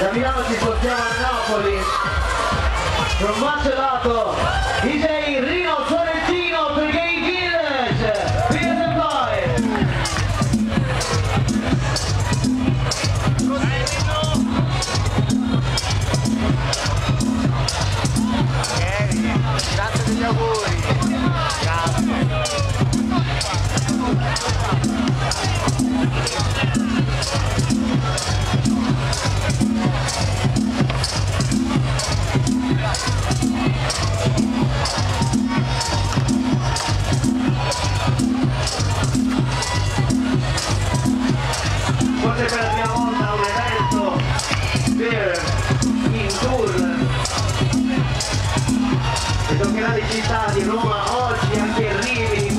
da Milano ci spostiamo a Napoli. Con Macelato DJ Rino che la città di Roma oggi anche Rimini